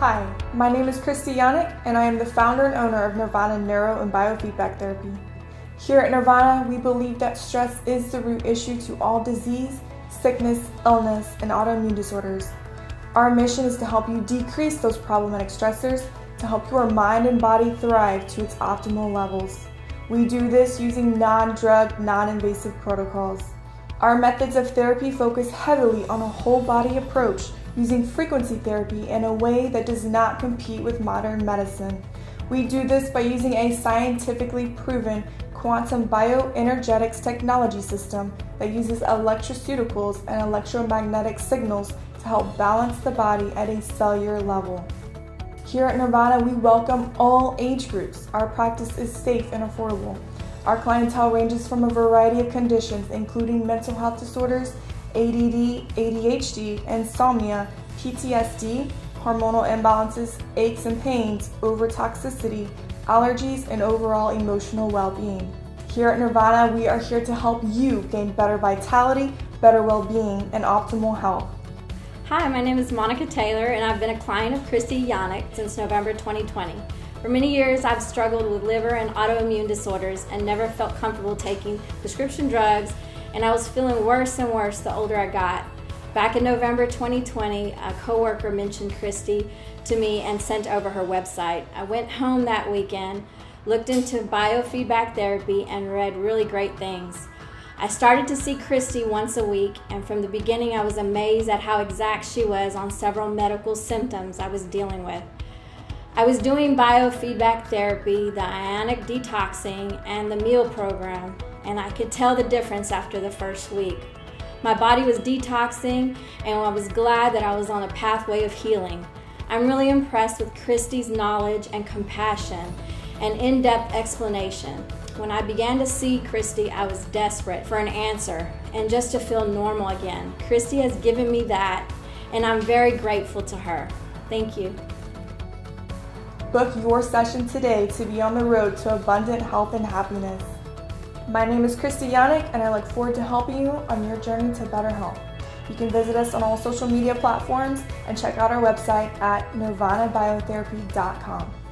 Hi, my name is Christy Yannick, and I am the founder and owner of Nirvana Neuro and Biofeedback Therapy. Here at Nirvana, we believe that stress is the root issue to all disease, sickness, illness, and autoimmune disorders. Our mission is to help you decrease those problematic stressors to help your mind and body thrive to its optimal levels. We do this using non drug, non invasive protocols. Our methods of therapy focus heavily on a whole body approach using frequency therapy in a way that does not compete with modern medicine. We do this by using a scientifically proven quantum bioenergetics technology system that uses electroceuticals and electromagnetic signals to help balance the body at a cellular level. Here at Nirvana, we welcome all age groups. Our practice is safe and affordable. Our clientele ranges from a variety of conditions, including mental health disorders, ADD, ADHD, insomnia, PTSD, hormonal imbalances, aches and pains, overtoxicity, allergies, and overall emotional well being. Here at Nirvana, we are here to help you gain better vitality, better well being, and optimal health. Hi, my name is Monica Taylor, and I've been a client of Christy Yannick since November 2020. For many years, I've struggled with liver and autoimmune disorders and never felt comfortable taking prescription drugs, and I was feeling worse and worse the older I got. Back in November 2020, a coworker mentioned Christy to me and sent over her website. I went home that weekend, looked into biofeedback therapy, and read really great things. I started to see Christy once a week, and from the beginning, I was amazed at how exact she was on several medical symptoms I was dealing with. I was doing biofeedback therapy, the ionic detoxing, and the meal program, and I could tell the difference after the first week. My body was detoxing, and I was glad that I was on a pathway of healing. I'm really impressed with Christy's knowledge and compassion and in depth explanation. When I began to see Christy, I was desperate for an answer and just to feel normal again. Christy has given me that, and I'm very grateful to her. Thank you. Book your session today to be on the road to abundant health and happiness. My name is Christy Yannick, and I look forward to helping you on your journey to better health. You can visit us on all social media platforms and check out our website at nirvanabiotherapy.com.